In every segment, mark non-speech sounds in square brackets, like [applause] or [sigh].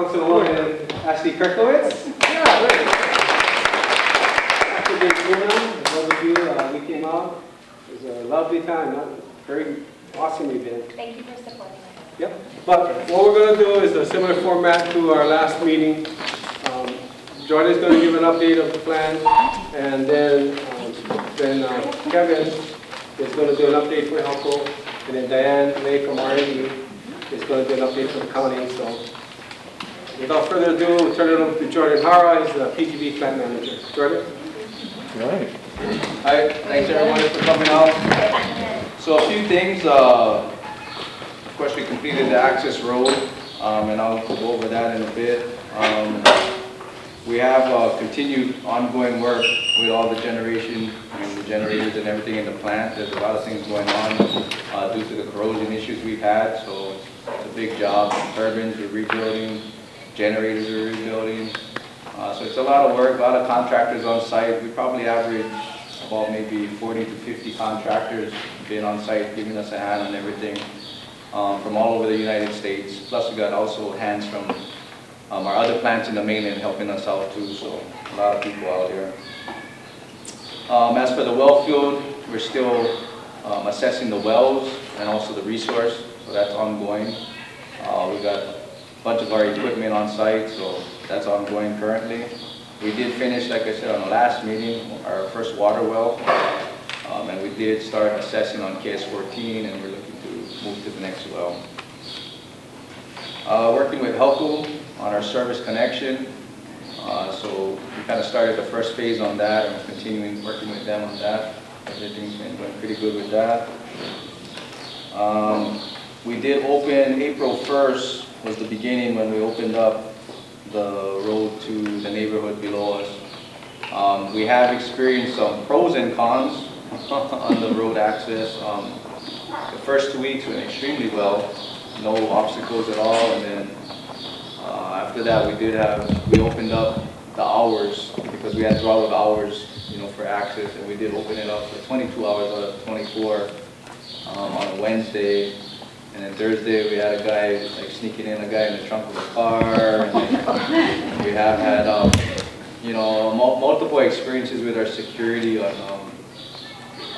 Councilwoman Ashley Kierkiewicz. Yeah, great. After the program, those of you, uh, we came out, it was a lovely time, a very awesome event. Thank you for supporting us. Yep, but what we're gonna do is a similar format to our last meeting. Um, Jordan's gonna give an update of the plan, and then, um, then uh, Kevin is gonna do an update for Helco, and then Diane Ley from R and D is gonna do an update for the county, so. Without further ado, we'll turn it over to Jordan Hara, he's the PGV plant manager. Jordan? Right. Hi, thanks everyone for coming out. So a few things, uh, of course, we completed the access road, um, and I'll go over that in a bit. Um, We have uh, continued ongoing work with all the generation, and the generators and everything in the plant. There's a lot of things going on uh, due to the corrosion issues we've had, so it's a big job. Turbines, we're rebuilding, generators are rebuilding. Uh, So it's a lot of work, a lot of contractors on site. We probably average about maybe 40 to 50 contractors being on site, giving us a hand on everything um, from all over the United States. Plus we got also hands from um, our other plants in the mainland helping us out too, so a lot of people out here. Um, As for the well field, we're still um, assessing the wells and also the resource, so that's ongoing. Uh, We got bunch of our equipment on site, so that's ongoing currently. We did finish, like I said, on the last meeting, our first water well, um, and we did start assessing on KS14, and we're looking to move to the next well. Uh, Working with Helco on our service connection, Uh, so we kind of started the first phase on that, and we're continuing working with them on that. Everything's been going pretty good with that. Um, We did open, April 1st was the beginning when we opened up the road to the neighborhood below us. Um, We have experienced some pros and cons [laughs] on the road access. Um, The first two weeks went extremely well, no obstacles at all, and then uh, After that, we did have, we opened up the hours, because we had throttled hours, you know, for access, and we did open it up for 22 hours out of 24 um, on a Wednesday. And then Thursday, we had a guy, like sneaking in a guy in the trunk of a car. and [laughs] then We have had, um, you know, mul- multiple experiences with our security on um,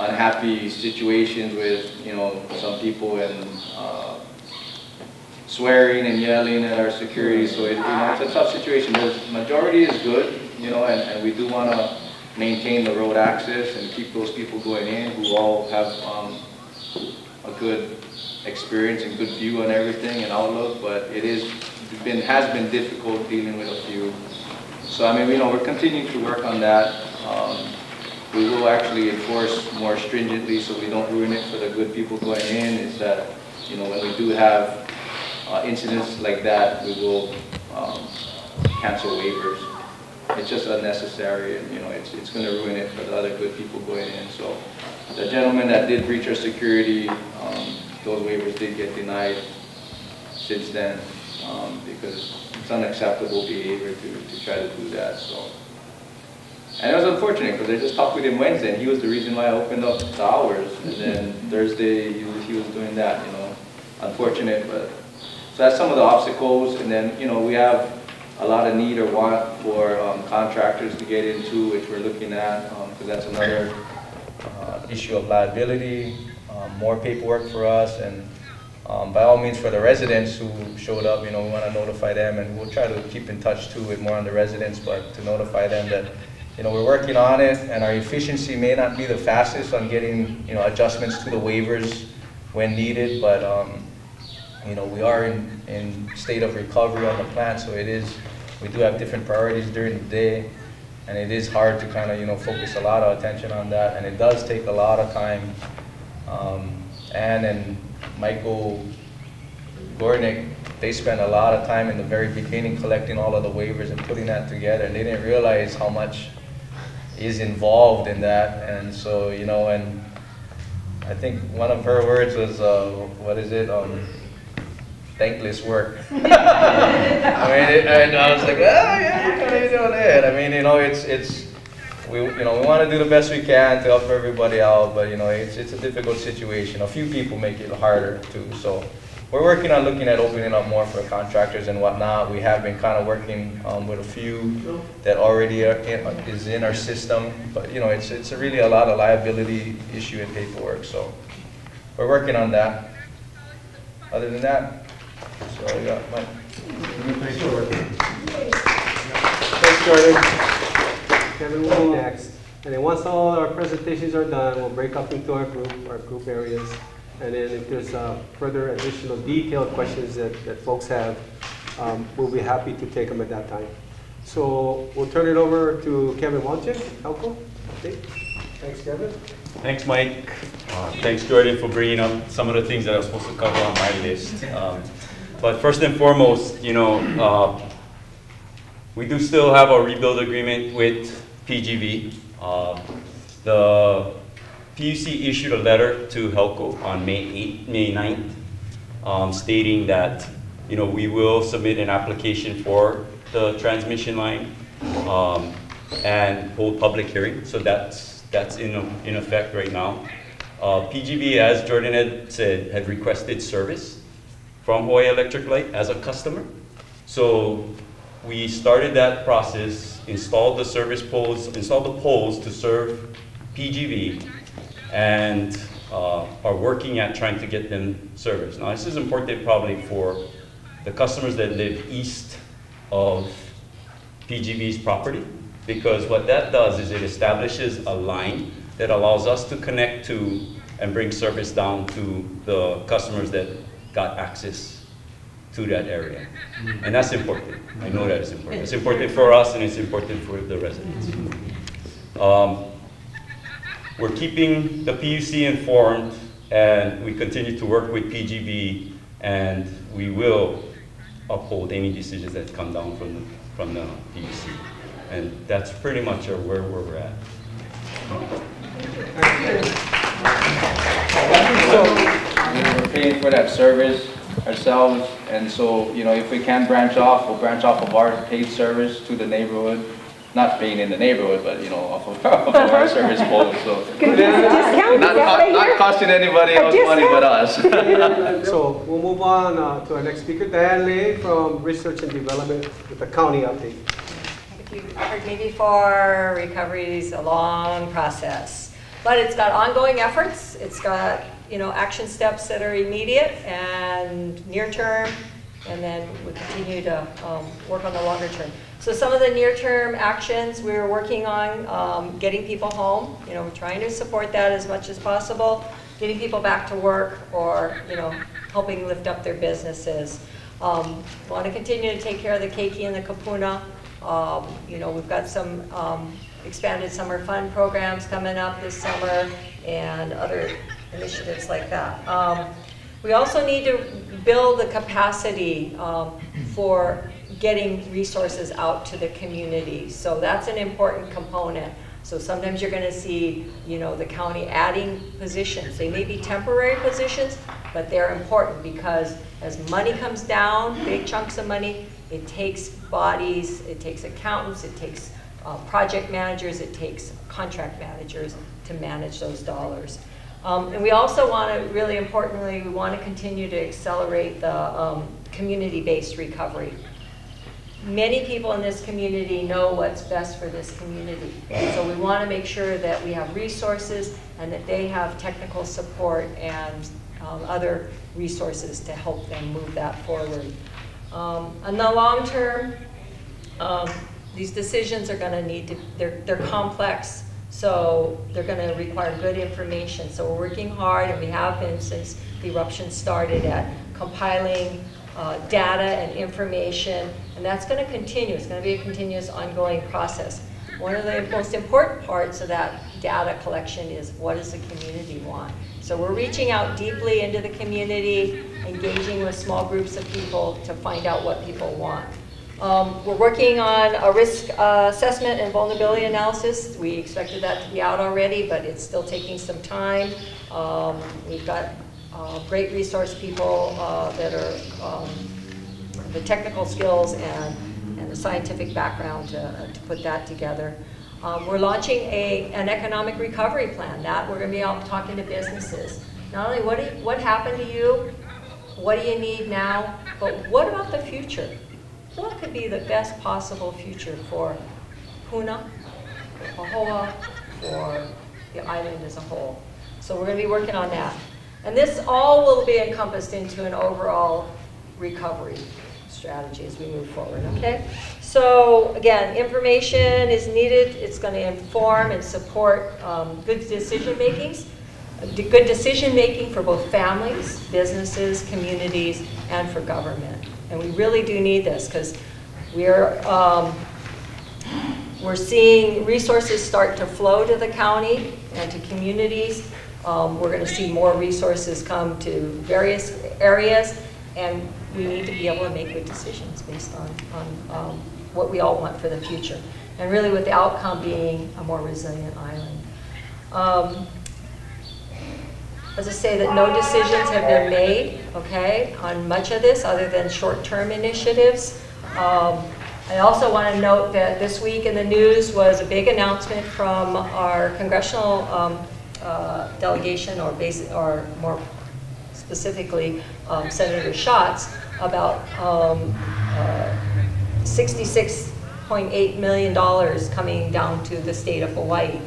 unhappy situations with, you know, some people and uh, swearing and yelling at our security, so it, you know, it's a tough situation. The majority is good, you know, and, and we do want to maintain the road access and keep those people going in who all have, um, a good experience and good view on everything and outlook, but it is, been, has been difficult dealing with a few. So, I mean, you know, we're continuing to work on that. Um, we will actually enforce more stringently so we don't ruin it for the good people going in, is that, you know, when we do have uh, incidents like that, we will um, cancel waivers. It's just unnecessary, and, you know, it's, it's gonna ruin it for the other good people going in, so. The gentleman that did breach our security, um, those waivers did get denied since then, um, because it's unacceptable behavior to, to try to do that, so. And it was unfortunate, because I just talked with him Wednesday, and he was the reason why I opened up the hours, and then Thursday, he was, he was doing that, you know. Unfortunate, but so that's some of the obstacles, and then, you know, we have a lot of need or want for um, contractors to get into, which we're looking at, because that's another uh, issue of liability, um, more paperwork for us, and um, by all means, for the residents who showed up, you know, we want to notify them, and we'll try to keep in touch too with more on the residents, but to notify them that, you know, we're working on it, and our efficiency may not be the fastest on getting, you know, adjustments to the waivers when needed, but, um, you know, we are in, in state of recovery on the plant, so it is, we do have different priorities during the day, and it is hard to kind of, you know, focus a lot of attention on that, and it does take a lot of time. Um, Ann and Michael Gornick, they spent a lot of time in the very beginning collecting all of the waivers and putting that together, and they didn't realize how much is involved in that, and so, you know, and I think one of her words was, uh, what is it, um, thankless work. [laughs] I mean, it, and I was like, oh yeah, you doing it? I mean, you know, it's it's we you know we want to do the best we can to help everybody out, but you know, it's it's a difficult situation. A few people make it harder too, so we're working on looking at opening up more for contractors and whatnot. We have been kind of working um, with a few that already are in, is in our system, but you know, it's, it's really a lot of liability issue and paperwork, so we're working on that. Other than that, so I got my, Thanks, Jordan. Kevin will be next. And then once all our presentations are done, we'll break up into our group, our group areas. And then if there's uh, further additional detailed questions that, that folks have, um, we'll be happy to take them at that time. So we'll turn it over to Kevin Wonchek, Elco. Okay. Thanks, Kevin. Thanks, Mike. Uh, Thanks, Jordan, for bringing up some of the things that I was supposed to cover on my list. Um, But first and foremost, you know, uh, we do still have a rebuild agreement with PGV. Uh, The PUC issued a letter to Helco on May 8th, May 9th, um, stating that, you know, we will submit an application for the transmission line um, and hold public hearing. So that's, that's in, in effect right now. Uh, PGV, as Jordan had said, had requested service from Hawaii Electric Light as a customer. So we started that process, installed the service poles, installed the poles to serve PGV, and uh, are working at trying to get them service. Now, this is important probably for the customers that live east of PGV's property, because what that does is it establishes a line that allows us to connect to and bring service down to the customers that got access to that area. And that's important. I know that is important. It's important for us and it's important for the residents. Um, We're keeping the PUC informed and we continue to work with PGV and we will uphold any decisions that come down from the, from the PUC. And that's pretty much uh, where, where we're at. we're paying for that service ourselves, and so, you know, if we can branch off, we'll branch off of our paid service to the neighborhood. Not being in the neighborhood, but, you know, off of [laughs] off of our [laughs] service poles, so. Can give us a discount, is Not, that what I not hear? costing anybody A else money but us. [laughs] So we'll move on uh, to our next speaker, Diane Ley from Research and Development with the county update. If you've heard me before, recovery is a long process. But it's got ongoing efforts, it's got, you know, action steps that are immediate and near term, and then we continue to um, work on the longer term. So some of the near-term actions we're working on, um, getting people home, you know, we're trying to support that as much as possible, getting people back to work or, you know, helping lift up their businesses. Um, Want to continue to take care of the keiki and the kupuna. Um, You know, we've got some um, expanded summer fund programs coming up this summer and other initiatives like that. Um, We also need to build the capacity um, for getting resources out to the community. So that's an important component. So sometimes you're gonna see, you know, the county adding positions. They may be temporary positions, but they're important because as money comes down, big chunks of money, it takes bodies, it takes accountants, it takes uh, project managers, it takes contract managers to manage those dollars. Um, And we also want to, really importantly, we want to continue to accelerate the um, community-based recovery. Many people in this community know what's best for this community. So we want to make sure that we have resources and that they have technical support and um, other resources to help them move that forward. Um, In the long term, um, these decisions are going to need to, they're, they're complex, so they're going to require good information. So we're working hard, and we have been since the eruption started, at compiling uh, data and information, and that's going to continue. It's going to be a continuous ongoing process. One of the most important parts of that data collection is what does the community want? So we're reaching out deeply into the community, engaging with small groups of people to find out what people want. Um, We're working on a risk uh, assessment and vulnerability analysis. We expected that to be out already, but it's still taking some time. Um, We've got uh, great resource people uh, that are, um, the technical skills and, and the scientific background to, to put that together. Um, We're launching a, an economic recovery plan. That, we're gonna be out talking to businesses. Not only what, you- what happened to you, what do you need now, but what about the future? What could be the best possible future for Puna, for Pahoa, for the island as a whole? So we're going to be working on that. And this all will be encompassed into an overall recovery strategy as we move forward, okay? So again, information is needed. It's going to inform and support um, good decision makings, good decision making for both families, businesses, communities, and for government. And we really do need this because we're um, we're seeing resources start to flow to the county and to communities. Um, We're going to see more resources come to various areas, and we need to be able to make good decisions based on, on um, what we all want for the future. And really with the outcome being a more resilient island. Um, as I say, that no decisions have been made, okay, on much of this other than short-term initiatives. Um, I also want to note that this week in the news was a big announcement from our congressional um, uh, delegation, or or more specifically um, Senator Schatz, about um, uh, $66.8 million coming down to the state of Hawaii.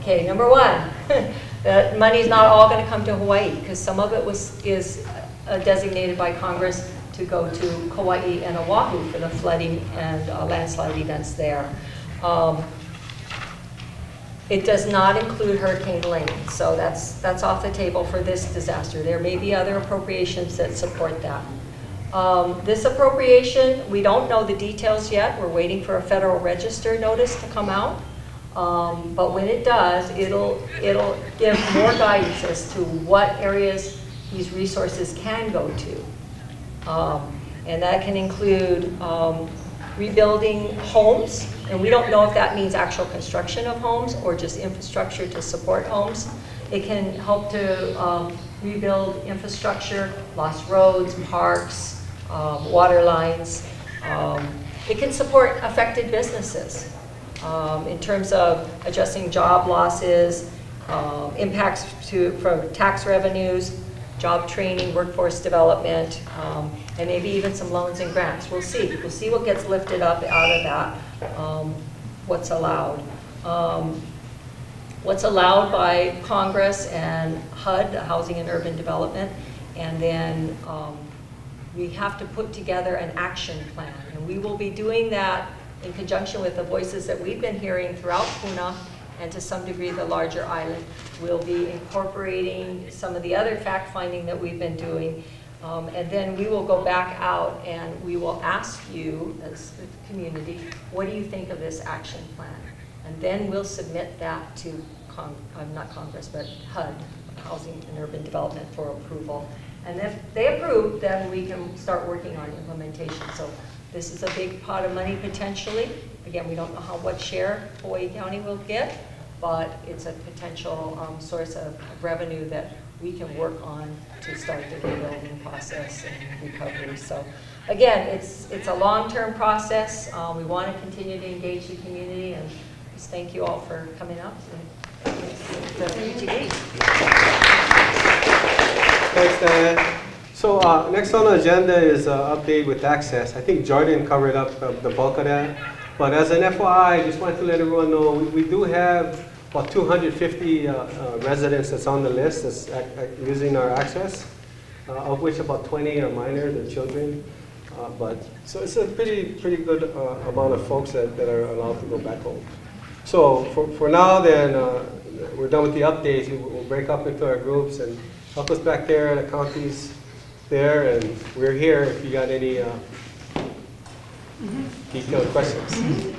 Okay, number one, [laughs] that money's not all going to come to Hawaii because some of it was is uh, designated by Congress to go to Kauai and Oahu for the flooding and uh, landslide events there. Um, it does not include Hurricane Lane, so that's that's off the table for this disaster. There may be other appropriations that support that. Um, this appropriation, we don't know the details yet. We're waiting for a Federal Register notice to come out. Um, but when it does, it'll, it'll give more guidance as to what areas these resources can go to. Um, and that can include um, rebuilding homes, and we don't know if that means actual construction of homes or just infrastructure to support homes. It can help to um, rebuild infrastructure, lost roads, parks, um, water lines. Um, it can support affected businesses um, in terms of adjusting job losses, um, impacts to, from tax revenues, job training, workforce development, um, and maybe even some loans and grants. We'll see. We'll see what gets lifted up out of that, um, what's allowed. Um, what's allowed by Congress and HUD, the Housing and Urban Development, and then um, we have to put together an action plan. And we will be doing that in conjunction with the voices that we've been hearing throughout Puna and to some degree the larger island. We'll be incorporating some of the other fact-finding that we've been doing. Um, and then we will go back out and we will ask you as the community, what do you think of this action plan? And then we'll submit that to, Con uh, not Congress, but HUD, Housing and Urban Development for approval. And if they approve, then we can start working on implementation. So this is a big pot of money potentially. Again, we don't know how what share Hawaii County will get, but it's a potential um, source of, of revenue that we can work on to start the rebuilding process and recovery. So again, it's, it's a long-term process. Um, we want to continue to engage the community and just thank you all for coming up. And, the PGV. Thanks, Diane. So uh, next on the agenda is uh, update with access. I think Jordan covered up uh, the bulk of that. But as an FYI, I just wanted to let everyone know, we, we do have about 250 uh, uh, residents that's on the list that's ac- using our access, uh, of which about 20 are minor, they're children. Uh, But, so it's a pretty, pretty good uh, amount of folks that, that are allowed to go back home. So for, for now then, uh, we're done with the updates, We- we'll break up into our groups and help us back there, at the counties there, and we're here if you got any uh, detailed questions.